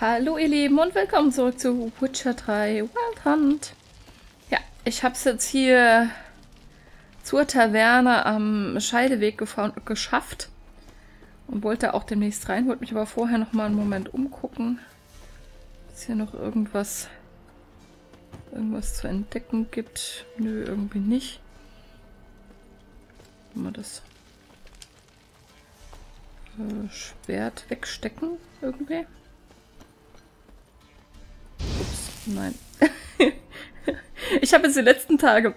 Hallo ihr Lieben und willkommen zurück zu Witcher 3 Wild Hunt. Ja, ich habe es jetzt hier zur Taverne am Scheideweg geschafft und wollte auch demnächst rein, wollte mich aber vorher noch mal einen Moment umgucken. Ist hier noch irgendwas irgendwas zu entdecken gibt? Nö, irgendwie nicht. Mal das äh, Schwert wegstecken irgendwie. Ups, nein. ich habe jetzt die letzten Tage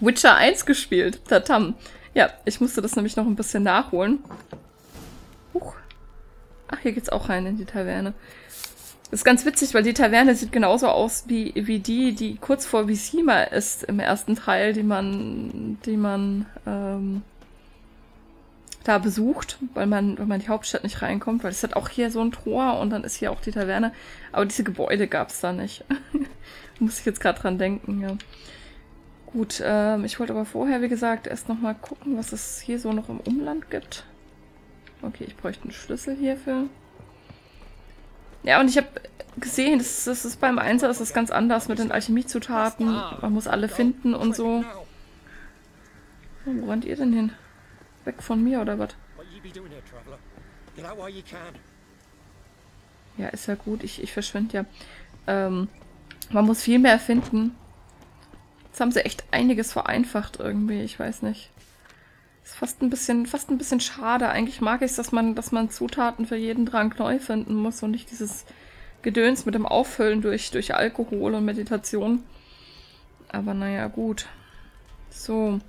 Witcher 1 gespielt. Tatam. Ja, ich musste das nämlich noch ein bisschen nachholen. Huch. Ach, hier geht's auch rein in die Taverne. Das ist ganz witzig, weil die Taverne sieht genauso aus wie, wie die, die kurz vor Visima ist im ersten Teil, die man, die man ähm, da besucht, weil man, weil man die Hauptstadt nicht reinkommt, weil es hat auch hier so ein Tor und dann ist hier auch die Taverne. Aber diese Gebäude gab es da nicht. Muss ich jetzt gerade dran denken, ja. Gut, ähm, ich wollte aber vorher, wie gesagt, erst nochmal gucken, was es hier so noch im Umland gibt. Okay, ich bräuchte einen Schlüssel hierfür. Ja, und ich habe gesehen, das, das ist beim Einser ist das ganz anders mit den Alchemiezutaten. Man muss alle finden und so. Wo rennt ihr denn hin? Weg von mir oder was? Ja, ist ja gut. Ich, ich verschwinde ja. Ähm, man muss viel mehr finden. Jetzt haben sie echt einiges vereinfacht irgendwie. Ich weiß nicht. Ist fast ein bisschen, fast ein bisschen schade. Eigentlich mag ich es, dass man, dass man Zutaten für jeden Trank neu finden muss und nicht dieses Gedöns mit dem Auffüllen durch, durch Alkohol und Meditation. Aber naja, gut. So.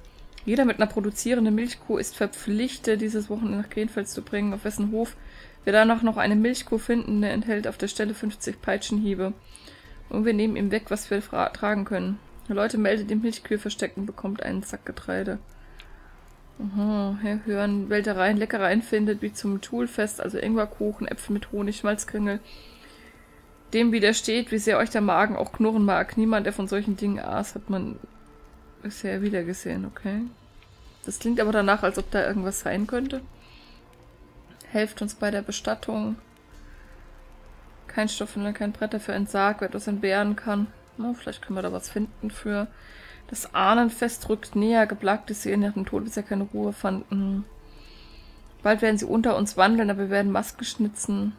Jeder mit einer produzierenden Milchkuh ist verpflichtet, dieses Wochenende nach Grenfels zu bringen, auf wessen Hof wir danach noch eine Milchkuh finden, der enthält auf der Stelle 50 Peitschenhiebe. Und wir nehmen ihm weg, was wir tragen können. Leute, meldet die Milchkühe verstecken, bekommt einen Sack Getreide. Aha, Herr Hören, Wältereien, Leckereien findet, wie zum Toolfest, also Ingwerkuchen, Äpfel mit Honig, Schmalzkringel. Dem widersteht, wie sehr euch der Magen auch knurren mag. Niemand, der von solchen Dingen aß, hat man bisher wiedergesehen, okay. Das klingt aber danach, als ob da irgendwas sein könnte. Helft uns bei der Bestattung. Kein Stoff und kein Brett dafür entsagt, wer etwas entbehren kann. Na, vielleicht können wir da was finden für. Das Ahnenfest rückt näher, geplagte Seelen nach dem Tod bisher keine Ruhe fanden. Bald werden sie unter uns wandeln, aber wir werden Masken schnitzen.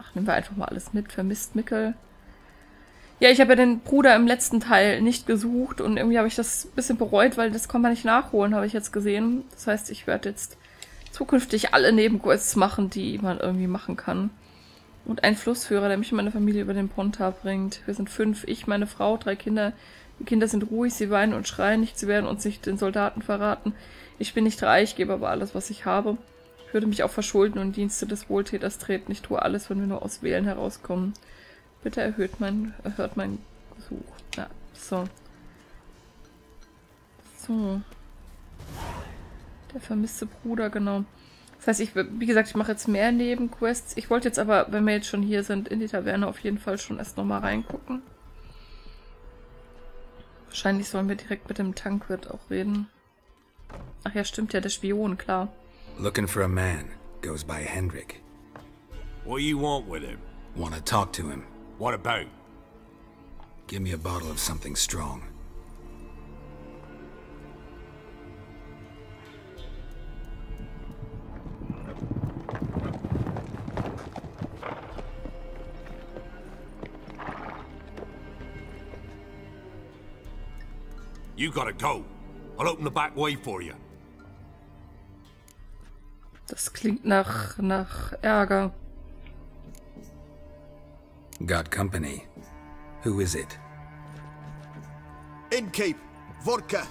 Ach, nehmen wir einfach mal alles mit. Vermisst Mickel. Ja, ich habe ja den Bruder im letzten Teil nicht gesucht und irgendwie habe ich das ein bisschen bereut, weil das kann man nicht nachholen, habe ich jetzt gesehen. Das heißt, ich werde jetzt zukünftig alle Nebenquests machen, die man irgendwie machen kann. Und ein Flussführer, der mich und meine Familie über den Ponta bringt. Wir sind fünf, ich, meine Frau, drei Kinder. Die Kinder sind ruhig, sie weinen und schreien nicht, sie werden uns nicht den Soldaten verraten. Ich bin nicht reich, gebe aber alles, was ich habe. Ich würde mich auch verschulden und Dienste des Wohltäters treten. Ich tue alles, wenn wir nur aus Wählen herauskommen. Bitte erhöht mein, erhört mein Besuch. Ja, so. So. Der vermisste Bruder, genau. Das heißt, ich, wie gesagt, ich mache jetzt mehr Nebenquests. Ich wollte jetzt aber, wenn wir jetzt schon hier sind, in die Taverne auf jeden Fall schon erst nochmal reingucken. Wahrscheinlich sollen wir direkt mit dem Tankwirt auch reden. Ach ja, stimmt ja, der Spion, klar. Looking for a man. Goes by Hendrik. What you want with him? Want to talk to him. What about? Give me a bottle of something strong. You gotta go. I'll open the back way for you. Das klingt nach, nach Ärger. Got company. Who is it? Innkeep. Vodka.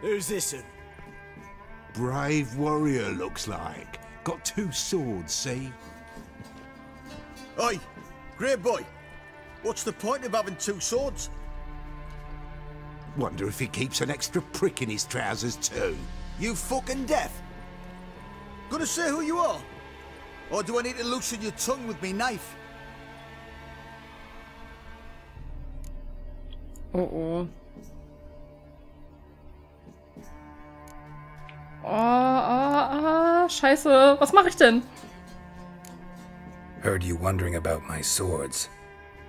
Who's this? Brave warrior, looks like. Got two swords, see? Oi, Grey Boy. What's the point of having two swords? Wonder if he keeps an extra prick in his trousers too. You fucking deaf? Gonna say who you are? Or do I need to loosen your tongue with me knife? Oh oh. Oh, oh, oh, scheiße. Was mache ich denn? Heard you wondering about my swords.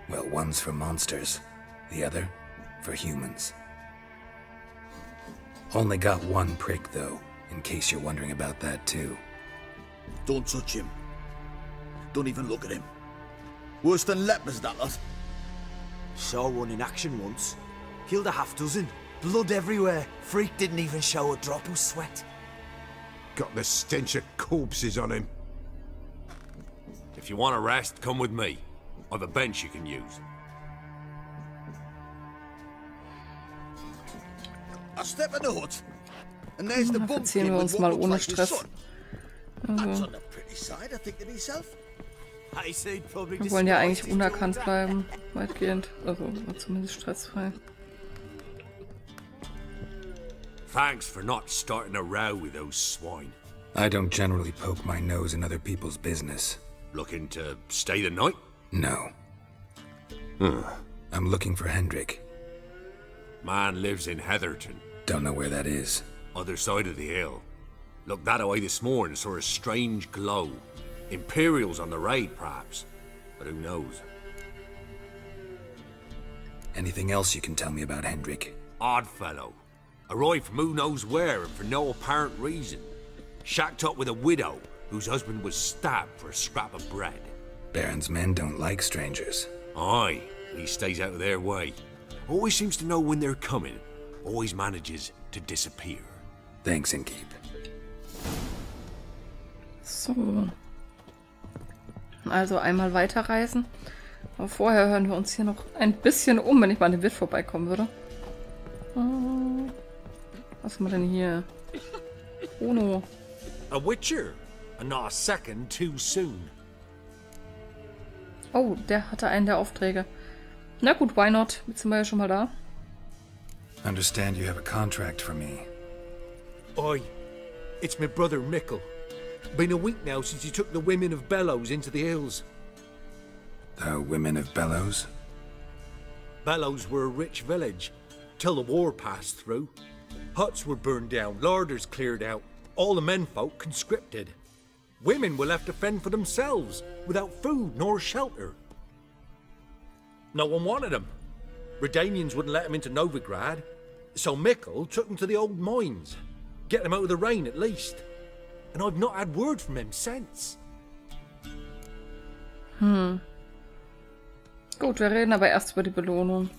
Well, one's for monsters, the other for humans. Only got one prick, though, in case you're wondering about that, too. Don't touch him. Don't even look at him. Worse than lepers, that lot. Saw one in action once. Killed a half dozen. Blood everywhere. Freak didn't even show a drop of sweat. Got the stench of corpses on him. If you want a rest, come with me. I've a bench you can use. I step in the hut, and there's the Na, bump verziehen wir with uns what mal looks ohne like his Stress. son. That's on the pretty side, I think to myself. I said probably Wir wollen ja despised eigentlich his unerkannt daughter. bleiben, weitgehend. Also zumindest stressfrei. Thanks for not starting a row with those swine. I don't generally poke my nose in other people's business. Looking to stay the night? No. I'm looking for Hendrik. Man lives in Heatherton, Don't know where that is. other side of the hill. Looked that away this morning, saw a strange glow. Imperials on the raid, perhaps. But who knows? Anything else you can tell me about Hendrik? Odd fellow. Arrived from who knows where and for no apparent reason. Shacked up with a widow whose husband was stabbed for a scrap of bread. Baron's men don't like strangers. Aye, he stays out of their way. Always seems to know when they're coming. Always manages to disappear. Thanks, Inkeep. So. Also einmal weiterreisen. Aber vorher hören wir uns hier noch ein bisschen um, wenn ich mal an den Wirt vorbeikommen würde. Äh, Was haben wir denn hier? Ono. A witcher, and not a second too soon. Oh, der hatte einen der Aufträge. Na gut, why not? Jetzt sind wir ja schon mal da. Understand you have a contract for me. Aye, it's my brother Mickle. Been a week now since you took the women of Bellows into the hills. The women of Bellows? Bellows were a rich village, till the war passed through. Huts were burned down, larders cleared out, all the menfolk conscripted. Women were left to fend for themselves, without food nor shelter. No one wanted them. Redanians wouldn't let them into Novigrad, so Mickle took them to the old mines. Get them out of the rain at least. And I've not had word from him since. Gut, wir reden aber erst über die Belohnung.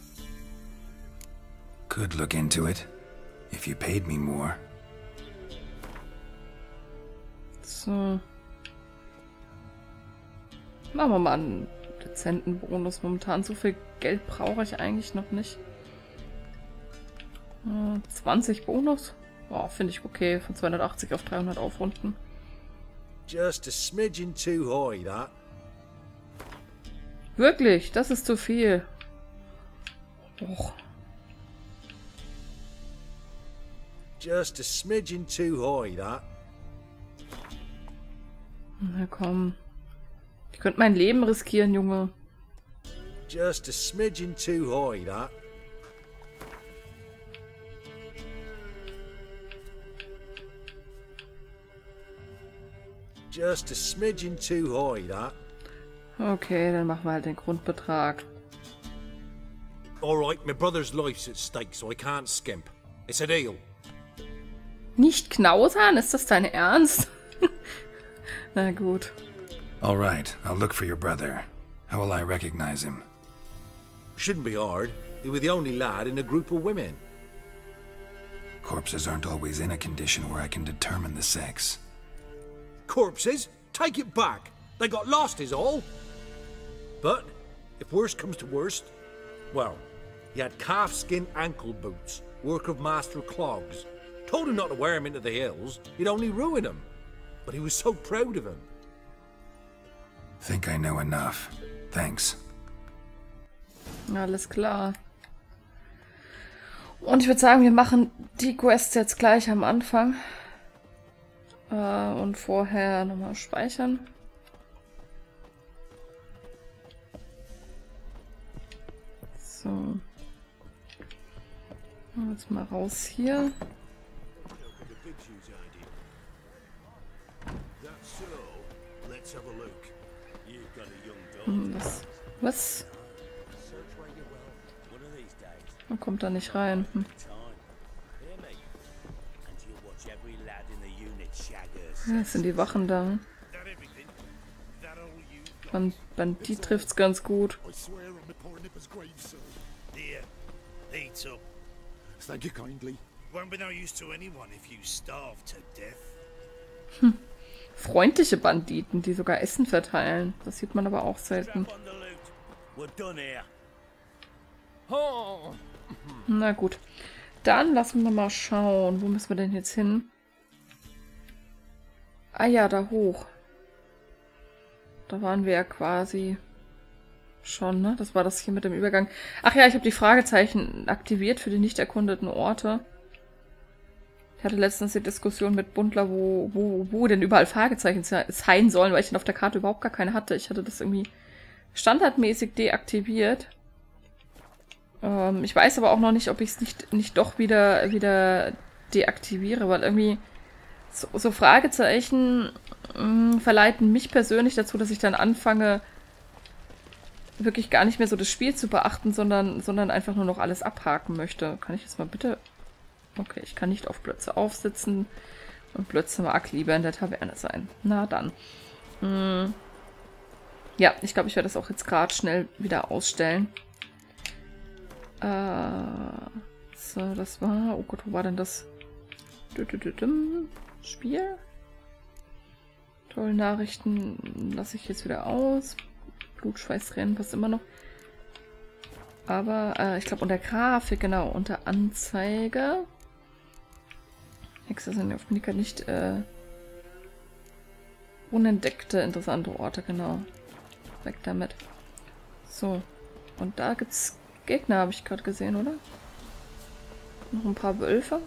Could look into it. If you paid me more. So. Machen wir mal einen dezenten Bonus. Momentan so viel Geld brauche ich eigentlich noch nicht. Äh, 20 Bonus? Oh, finde ich okay. Von 280 auf 300 aufrunden. Just a smidgen too high, that. Wirklich, das ist zu viel. Och, Just a smidgen too high, that. na komm. Ich könnte mein Leben riskieren, Junge. Just a smidgen too high, that. Just a smidgen too high, that. Okay, dann machen wir halt den Grundbetrag. Alright, my brother's life's at stake, so I can't skimp. It's a deal. Nicht knausern? Ist das dein Ernst? na gut. All right, I'll look for your brother. How will I recognize him? Shouldn't be hard. You were the only lad in a group of women. Corpses aren't always in a condition where I can determine the sex. Corpses? Take it back. They got lost, is all. But if worst comes to worst, well, he had calfskin ankle boots, work of Master Clogs. Told him not to wear wear 'em into the hills, he'd only ruin ruin 'em. But he was so proud of of 'em. Think I know enough. Thanks. Alles klar. Und ich würde sagen, wir machen die Quests jetzt gleich am Anfang. Äh, und vorher nochmal speichern. So. Jetzt mal raus hier. Hm, was? Was? Man kommt da nicht rein. Hm. Das sind die Wachen da. Man, Bandit trifft's ganz gut. Thank you kindly. Won't be no use to anyone if you starve to death. Hm. Freundliche Banditen, die sogar Essen verteilen. Das sieht man aber auch selten. Na gut. Dann lassen wir mal schauen. Wo müssen wir denn jetzt hin? Ah ja, da hoch. Da waren wir ja quasi schon, ne? Das war das hier mit dem Übergang. Ach ja, ich habe die Fragezeichen aktiviert für die nicht erkundeten Orte. Ich hatte letztens die Diskussion mit Bundler, wo, wo, wo denn überall Fragezeichen sein sollen, weil ich dann auf der Karte überhaupt gar keine hatte. Ich hatte das irgendwie standardmäßig deaktiviert. Ähm, ich weiß aber auch noch nicht, ob ich es nicht, nicht doch wieder, wieder deaktiviere, weil irgendwie so, so Fragezeichen mh, mm, verleiten mich persönlich dazu, dass ich dann anfange, wirklich gar nicht mehr so das Spiel zu beachten, sondern, sondern einfach nur noch alles abhaken möchte. Kann ich jetzt mal bitte... Okay, ich kann nicht auf Blötze aufsitzen und Blötze mag lieber in der Taverne sein. Na dann. Hm. Ja, ich glaube, ich werde das auch jetzt gerade schnell wieder ausstellen. Äh, so, das war... Oh Gott, wo war denn das? Spiel? Tolle Nachrichten lasse ich jetzt wieder aus. Blutschweißrennen passt immer noch. Aber äh, ich glaube unter Grafik, genau, unter Anzeige. Hexe sind auf Nika nicht äh, unentdeckte interessante Orte, genau. Weg damit. So. Und da gibt's Gegner, habe ich gerade gesehen, oder? Noch ein paar Wölfe.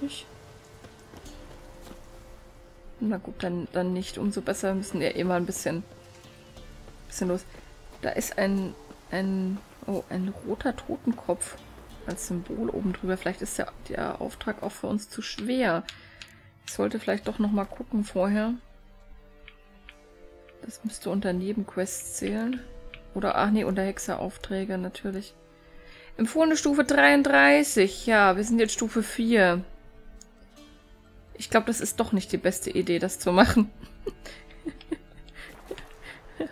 Nicht? Na gut, dann, dann nicht. Umso besser wir müssen ja eh mal ein bisschen, bisschen los. Da ist ein, ein, oh, ein roter Totenkopf als Symbol oben drüber. Vielleicht ist der, der Auftrag auch für uns zu schwer. Ich sollte vielleicht doch noch mal gucken vorher. Das müsste unter Nebenquests zählen. Oder, ach nee, unter Hexeraufträge natürlich. Empfohlene Stufe 33. Ja, wir sind jetzt Stufe 4. Ich glaube, das ist doch nicht die beste Idee, das zu machen.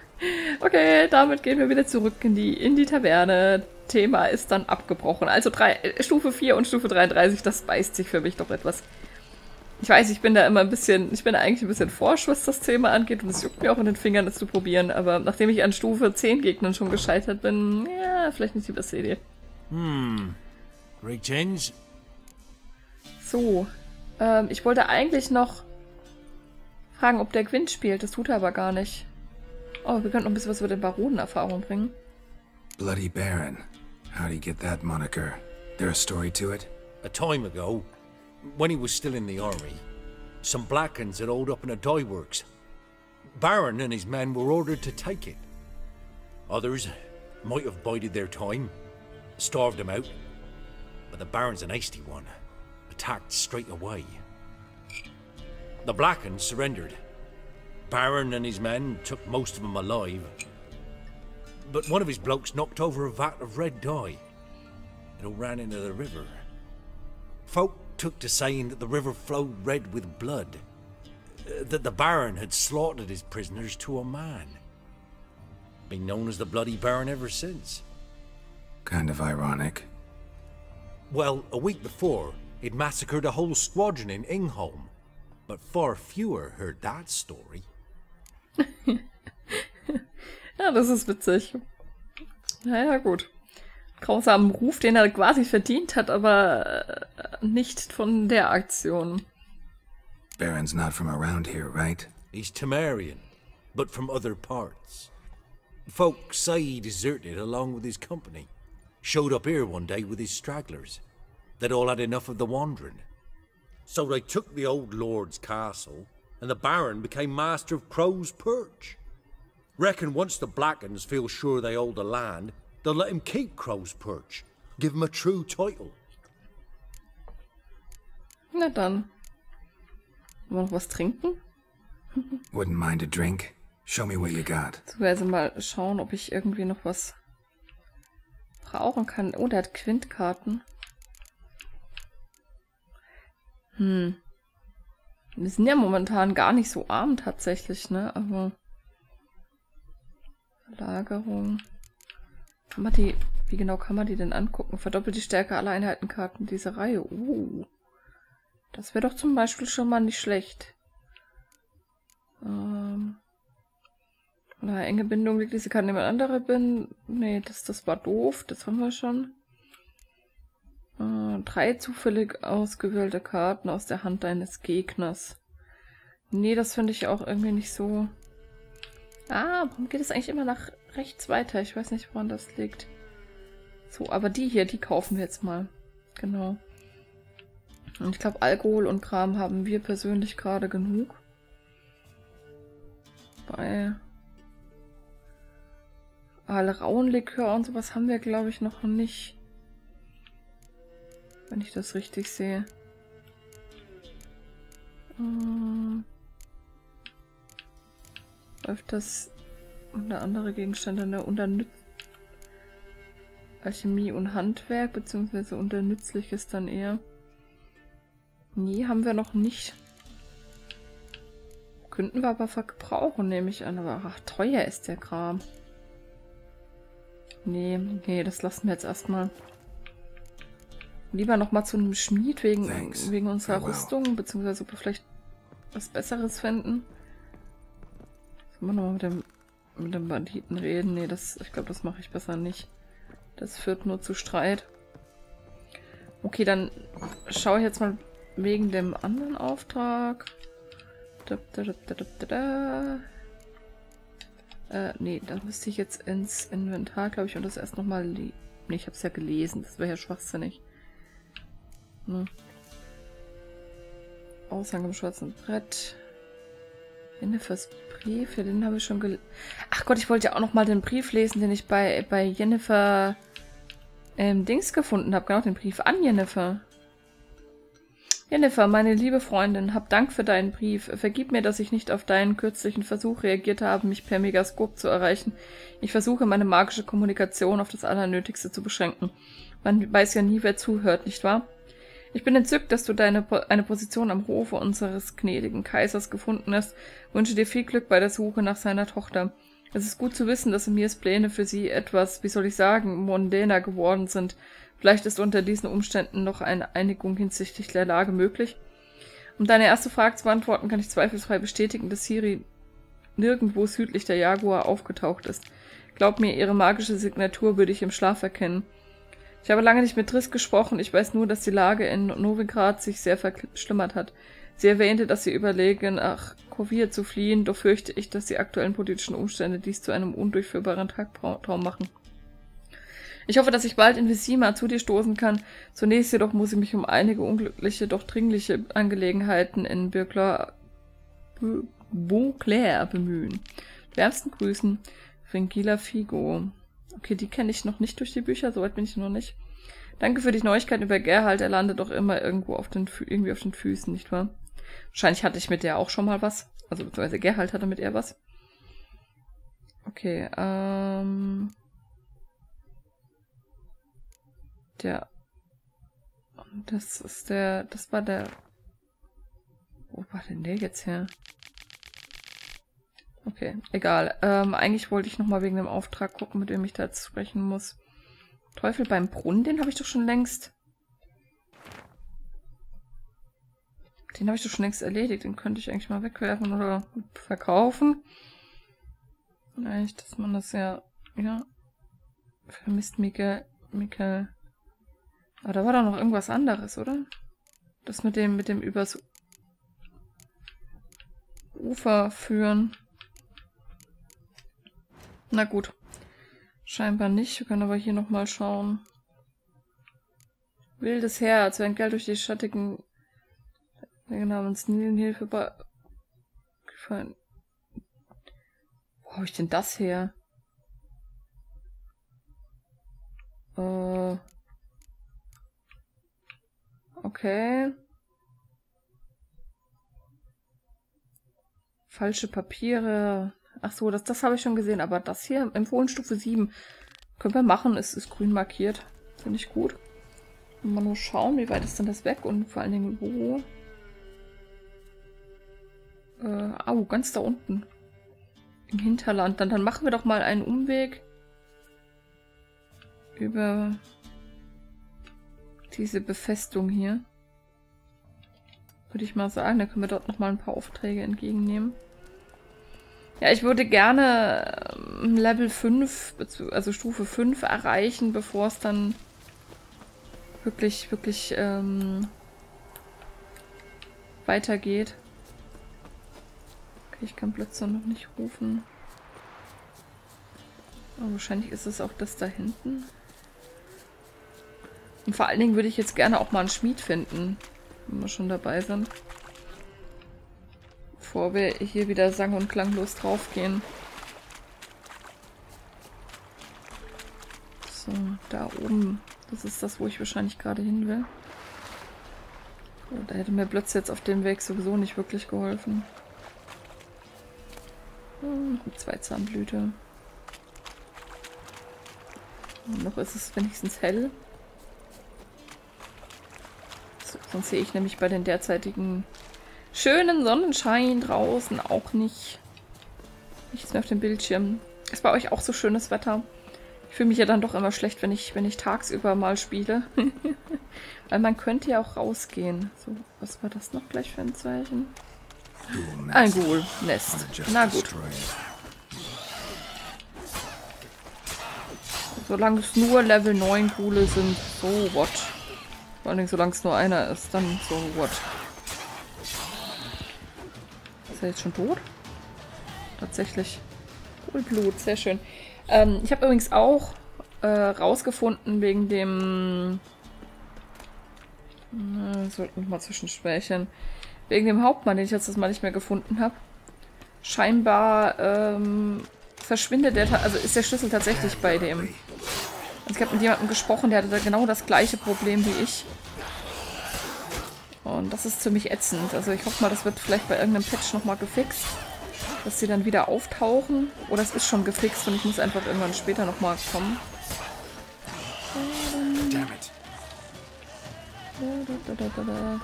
okay, damit gehen wir wieder zurück in die, in die Taverne. Thema ist dann abgebrochen. Also drei, äh, Stufe 4 und Stufe 33, das beißt sich für mich doch etwas. Ich weiß, ich bin da immer ein bisschen, ich bin da eigentlich ein bisschen forsch, was das Thema angeht und es juckt mir auch in den Fingern, das zu probieren, aber nachdem ich an Stufe 10 Gegnern schon gescheitert bin, ja, vielleicht nicht die beste Idee. Hm. Great change. So, ähm, ich wollte eigentlich noch fragen, ob der Quint spielt. Das tut er aber gar nicht. Oh, wir könnten noch ein bisschen was über den Baron in Erfahrung bringen. Bloody Baron. How do you get that moniker? There a story to it? A time ago, when he was still in the army, some Blackens had holed up in a dye works. Baron and his men were ordered to take it. Others might have bided their time, starved him out, but the Baron's an hasty one attacked straight away. The Blackens surrendered. Baron and his men took most of them alive. But one of his blokes knocked over a vat of red dye. It all ran into the river. Folk took to saying that the river flowed red with blood. That the Baron had slaughtered his prisoners to a man. Been known as the Bloody Baron ever since. Kind of ironic. Well, a week before, It massacred a whole squadron in Ingholm. But far fewer heard that story. ja, das ist witzig. Naja, gut. Grausamen Ruf, den er quasi verdient hat, aber äh, nicht von der Aktion. Baron's not from around here, right? He's Temerian, but from other parts. Folks say he deserted along with his company. Showed up here one day with his stragglers. They'd all had enough of the wandering. So they took the old lord's castle, and the Baron became master of Crow's Perch. Reckon once the Blackens feel sure they hold the land, they'll let him keep Crow's Perch, give him a true title. Na dann. Wollen wir noch was trinken? Wouldn't mind a drink. Show me what you got. So, also mal schauen, ob ich irgendwie noch was brauchen kann. Oh, der hat Quintkarten. Hm. Wir sind ja momentan gar nicht so arm tatsächlich, ne? Aber Lagerung. Kann man die, wie genau kann man die denn angucken? Verdoppelt die Stärke aller Einheitenkarten dieser Reihe. Uh. Das wäre doch zum Beispiel schon mal nicht schlecht. Ähm. Na, enge Bindung liegt diese Karte jemand andere bin. Nee, das, das war doof. Das haben wir schon. Äh, drei zufällig ausgewählte Karten aus der Hand deines Gegners. Nee, das finde ich auch irgendwie nicht so... Ah, warum geht es eigentlich immer nach rechts weiter? Ich weiß nicht, woran das liegt. So, aber die hier, die kaufen wir jetzt mal. Genau. Und ich glaube, Alkohol und Kram haben wir persönlich gerade genug. Bei Alraunlikör und sowas haben wir, glaube ich, noch nicht. Wenn ich das richtig sehe. Hm. Läuft das unter andere Gegenstände ne, unter Nüt Alchemie und Handwerk, beziehungsweise unter Nützliches dann eher. Nee, haben wir noch nicht. Könnten wir aber verbrauchen, nehme ich an. Aber ach, teuer ist der Kram. Nee, nee, das lassen wir jetzt erstmal. Lieber nochmal zu einem Schmied wegen, wegen unserer Farewell. Rüstung, beziehungsweise ob wir vielleicht was Besseres finden. Sollen wir nochmal mit dem, mit dem Banditen reden? Nee, das, ich glaube, das mache ich besser nicht. Das führt nur zu Streit. Okay, dann schaue ich jetzt mal wegen dem anderen Auftrag. Da, da, da, äh, nee, da müsste ich jetzt ins Inventar, glaube ich, und das erst nochmal... Nee, ich habe es ja gelesen. Das wäre ja schwachsinnig. Ne? Aushang im schwarzen Brett. Jennifers Brief, ja, den habe ich schon gel... Ach Gott, ich wollte ja auch nochmal den Brief lesen, den ich bei, bei Jennifer ähm, Dings gefunden habe. Genau, den Brief an Jennifer. Jennifer, meine liebe Freundin, hab Dank für deinen Brief. Vergib mir, dass ich nicht auf deinen kürzlichen Versuch reagiert habe, mich per Megaskop zu erreichen. Ich versuche, meine magische Kommunikation auf das Allernötigste zu beschränken. Man weiß ja nie, wer zuhört, nicht wahr? Ich bin entzückt, dass du deine eine Position am Hofe unseres gnädigen Kaisers gefunden hast. Wünsche dir viel Glück bei der Suche nach seiner Tochter. Es ist gut zu wissen, dass Emirs Pläne für sie etwas, wie soll ich sagen, mondäner geworden sind. Vielleicht ist unter diesen Umständen noch eine Einigung hinsichtlich der Lage möglich. Um deine erste Frage zu beantworten, kann ich zweifelsfrei bestätigen, dass Siri nirgendwo südlich der Jaguar aufgetaucht ist. Glaub mir, ihre magische Signatur würde ich im Schlaf erkennen. Ich habe lange nicht mit Triss gesprochen, ich weiß nur, dass die Lage in Novigrad sich sehr verschlimmert hat. Sie erwähnte, dass sie überlege, nach Kovir zu fliehen, doch fürchte ich, dass die aktuellen politischen Umstände dies zu einem undurchführbaren Tagtraum machen. Ich hoffe, dass ich bald in Visima zu dir stoßen kann. Zunächst jedoch muss ich mich um einige unglückliche, doch dringliche Angelegenheiten in Beauclair, Beauclair bemühen. Wärmsten Grüßen, Fringila Figo. Okay, die kenne ich noch nicht durch die Bücher, soweit bin ich noch nicht. Danke für die Neuigkeiten über Gerhard, er landet doch immer irgendwo auf den, irgendwie auf den Füßen, nicht wahr? Wahrscheinlich hatte ich mit der auch schon mal was. Also beziehungsweise Gerhard hatte mit er was. Okay, ähm... der. Das ist der. Das war der. Wo war denn der jetzt her? Okay, egal. Ähm, eigentlich wollte ich nochmal wegen dem Auftrag gucken, mit dem ich da jetzt sprechen muss. Teufel beim Brunnen, den habe ich doch schon längst. Den habe ich doch schon längst erledigt. Den könnte ich eigentlich mal wegwerfen oder verkaufen. Vielleicht, dass man das ja, ja, vermisst Mika, Mika, aber da war doch noch irgendwas anderes, oder? Das mit dem, mit dem übers Ufer führen. Na gut. Scheinbar nicht. Wir können aber hier nochmal schauen. Wildes Herz, wenn Geld durch die schattigen namens Nilenhilfe gefallen. Wo habe ich denn das her? Äh. Okay. Falsche Papiere. Ach so, das, das habe ich schon gesehen, aber das hier, empfohlen Stufe 7, können wir machen. Es ist grün markiert. Finde ich gut. Mal nur schauen, wie weit ist denn das weg und vor allen Dingen wo. Äh, au, ganz da unten. Im Hinterland. Dann, dann machen wir doch mal einen Umweg über diese Befestung hier. Würde ich mal sagen. Da können wir dort nochmal ein paar Aufträge entgegennehmen. Ja, ich würde gerne ähm, Level 5, also Stufe 5 erreichen, bevor es dann wirklich, wirklich ähm, weitergeht. Okay, ich kann Blitzer noch nicht rufen. Aber wahrscheinlich ist es auch das da hinten. Und vor allen Dingen würde ich jetzt gerne auch mal einen Schmied finden, wenn wir schon dabei sind. Bevor wir hier wieder sang- und klanglos draufgehen. So, da oben. Das ist das, wo ich wahrscheinlich gerade hin will. So, da hätte mir Blötze jetzt auf dem Weg sowieso nicht wirklich geholfen. Hm, zwei Zahnblüte. Und noch ist es wenigstens hell. So, sonst sehe ich nämlich bei den derzeitigen schönen Sonnenschein draußen auch nicht nichts mehr auf dem Bildschirm. Ist bei euch auch so schönes Wetter? Ich fühle mich ja dann doch immer schlecht, wenn ich, wenn ich tagsüber mal spiele. Weil man könnte ja auch rausgehen. So, was war das noch gleich für ein Zeichen? Ein Ghoul-Nest. Na gut. Solange es nur Level 9 Ghule sind, so what. Vor allem, solange es nur einer ist, dann so what. Ist er jetzt schon tot? Tatsächlich. Blut, sehr schön. Ähm, ich habe übrigens auch äh, rausgefunden wegen dem... Äh, sollten wir mal zwischenspeichern. Wegen dem Hauptmann, den ich jetzt das mal nicht mehr gefunden habe. Scheinbar ähm, verschwindet der... Also ist der Schlüssel tatsächlich bei dem. Also ich habe mit jemandem gesprochen, der hatte da genau das gleiche Problem wie ich. Und das ist ziemlich ätzend. Also ich hoffe mal, das wird vielleicht bei irgendeinem Patch nochmal gefixt. Dass sie dann wieder auftauchen. Oder es ist schon gefixt und ich muss einfach irgendwann später nochmal kommen.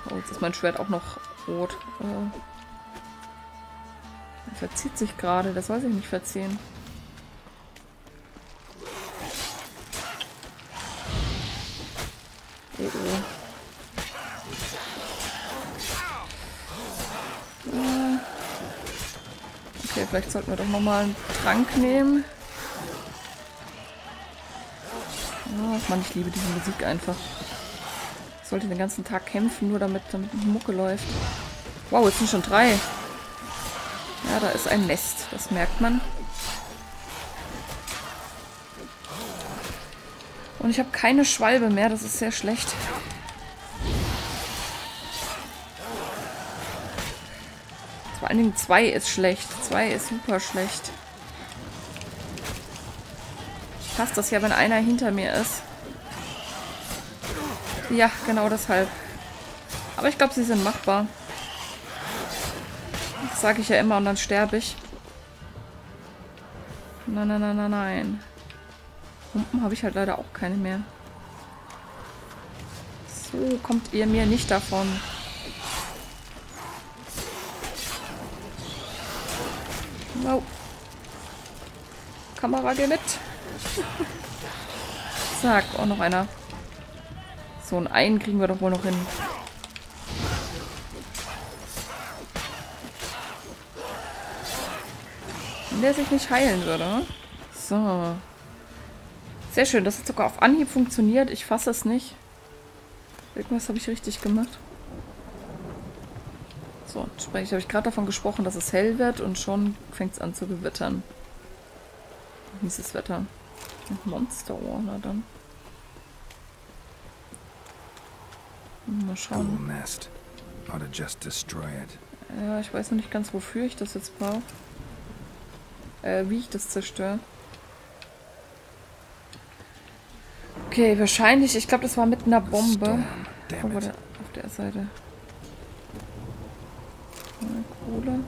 Oh, jetzt ist mein Schwert auch noch rot. Äh, er verzieht sich gerade, das soll sich nicht verziehen. Oh oh. Vielleicht sollten wir doch nochmal einen Trank nehmen. Oh, Mann, ich liebe diese Musik einfach. Ich sollte den ganzen Tag kämpfen, nur damit, damit die Mucke läuft. Wow, jetzt sind schon drei. Ja, da ist ein Nest, das merkt man. Und ich habe keine Schwalbe mehr, das ist sehr schlecht. Vor allen Dingen zwei ist schlecht. Zwei ist super schlecht. Passt das ja, wenn einer hinter mir ist. Ja, genau deshalb. Aber ich glaube, sie sind machbar. Das sage ich ja immer und dann sterbe ich. Nein, nein, nein, nein, nein. Pumpen habe ich halt leider auch keine mehr. So kommt ihr mir nicht davon. Wow. Kamera, geh mit. Zack, auch noch einer. So, einen einen kriegen wir doch wohl noch hin. Wenn der sich nicht heilen würde. So. Sehr schön, das hat sogar auf Anhieb funktioniert. Ich fasse es nicht. Irgendwas habe ich richtig gemacht. So, spreche habe ich gerade davon gesprochen, dass es hell wird und schon fängt es an zu gewittern. Dieses Wetter. Monsterohr, na dann. Mal schauen. nest. Ought to just destroy it. Ja, ich weiß noch nicht ganz, wofür ich das jetzt brauche. Äh, wie ich das zerstöre. Okay, wahrscheinlich. Ich glaube, das war mit einer Bombe. Oh, auf der Seite. Kohle.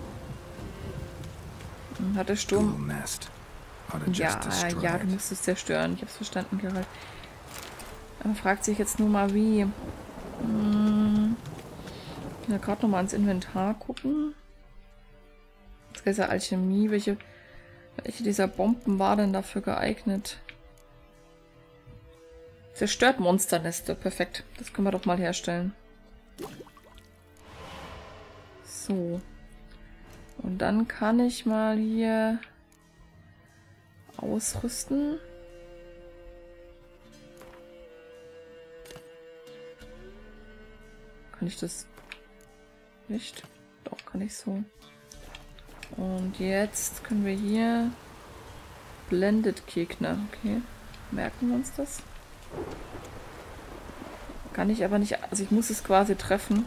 Hm, hat der Sturm... Ja, ja, du musst es zerstören. Ich hab's verstanden, Geralt. Man fragt sich jetzt nur mal, wie. Hm. Ich will gerade noch mal ins Inventar gucken. Das ist ja Alchemie. Welche, welche dieser Bomben war denn dafür geeignet? Zerstört Monsterneste. Perfekt. Das können wir doch mal herstellen. So. Und dann kann ich mal hier ausrüsten. Kann ich das nicht? Doch, kann ich so. Und jetzt können wir hier Blended Gegner. Okay. Merken wir uns das? Kann ich aber nicht. Also ich muss es quasi treffen.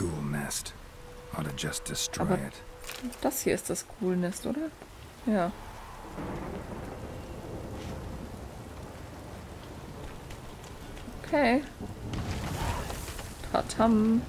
Ghoul nest. Ought to just destroy Aber- it. Das hier ist das Coolnest, oder? Ja. Okay. Tatam.